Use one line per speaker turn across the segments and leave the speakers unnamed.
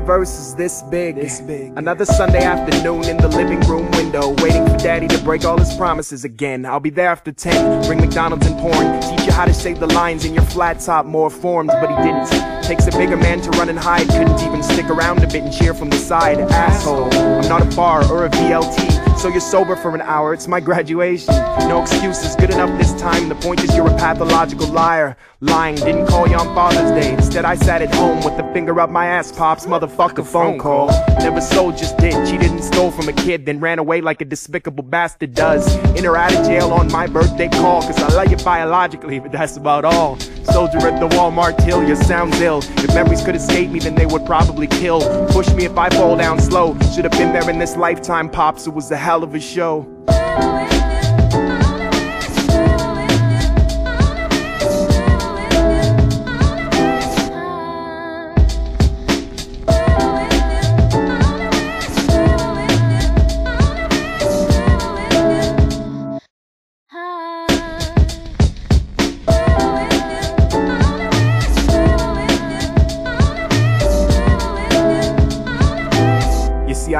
verse is this big.
This big.
Another Sunday afternoon in the living room window, waiting for daddy to break all his promises again. I'll be there after 10, bring McDonald's and porn, teach you how to say the lines in your flat top more formed, but he didn't. Takes a bigger man to run and hide, couldn't even stick around a bit and cheer from the side. Asshole, I'm not a bar or a VLT, so you're sober for an hour, it's my graduation. No excuses, good enough this time. The point is you're a pathological liar. Lying, didn't call you on Father's Day. Instead, I sat at home with the finger up my ass, pops, motherfucker phone call. Never sold, just did. Cheated and stole from a kid, then ran away like a despicable bastard does. In or out of jail on my birthday call, cause I love you biologically, but that's about all. Soldier at the Walmart till you sounds ill. If memories could escape me, then they would probably kill. Push me if I fall down slow. Should have been there in this lifetime, pops. It was a hell of a show.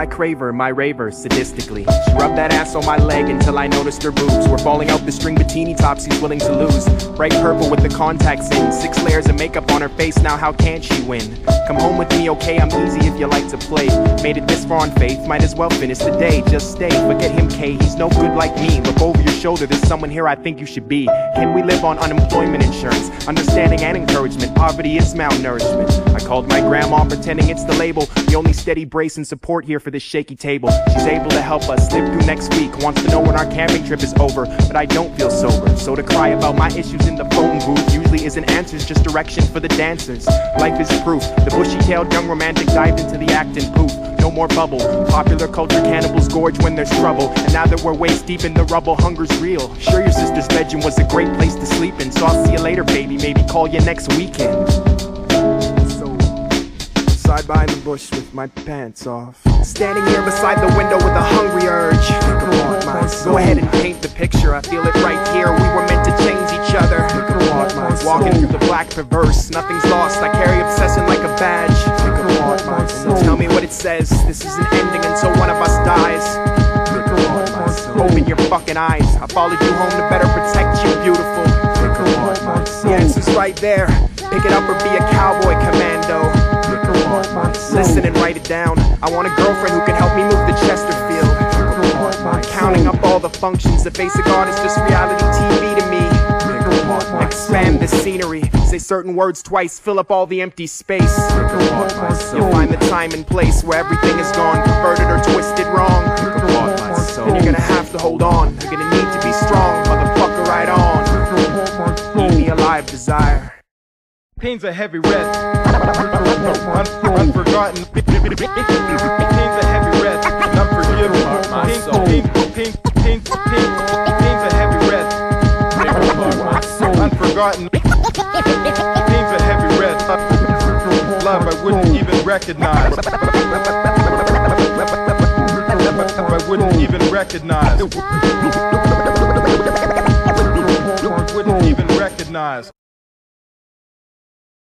I crave her, my raver, sadistically. She rubbed that ass on my leg until I noticed her boobs were falling out the string bikini tops he's willing to lose. Bright purple with the contacts in, six layers of makeup on her face. Now how can she win? Come home with me, okay? I'm easy if you like to play. Made it this far on faith, might as well finish the day. Just stay, forget him, K. He's no good like me. Look over your shoulder, there's someone here I think you should be. Can we live on unemployment insurance? Understanding and encouragement. Poverty is malnourishment. I called my grandma pretending it's the label. The only steady brace and support here for this shaky table. She's able to help us live through next week. Wants to know when our camping trip is over, but I don't feel sober. So to cry about my issues in the phone booth usually isn't answers, just direction for the dancers. Life is proof. The bushy-tailed young romantic dived into the act and poof. No more bubble. Popular culture cannibals gorge when there's trouble. And now that we're waist deep in the rubble, hunger's real. Sure, your sister's bedroom was a great place to sleep in. So I'll see you later, baby. Maybe call you next weekend. So side behind the bush with my pants off. Standing here beside the window with a hungry urge. Come on, my soul. Go ahead and paint the picture. I feel it right here. We were meant to change each other. Come on, my soul. Walking through the black perverse, nothing's lost. I carry obsession like a badge. Come on, my soul. Tell me what it says. This is an ending until one of us dies. Open your fucking eyes. I followed you home to better protect you, beautiful. The answer's right there. Pick it up or be a cowboy commando. Listen and write it down. I want a girlfriend who can help me move to Chesterfield. Counting up all the functions, the basic art is just reality TV to me. Expand the scenery, say certain words twice, fill up all the empty space. You'll find the time and place where everything is gone, perverted or twisted wrong. And you're gonna have hold on, you're gonna need to be strong, motherfucker, right on. Keep me alive, desire.
Pain's a heavy. Un- unforgotten. Pain's a heavy red. Unforgivable. Pain, pain, pain, pain, pain, pain's a heavy red. Unforgotten. Pain's a heavy red. Love I wouldn't even recognize. I wouldn't even recognize. Wouldn't even recognize.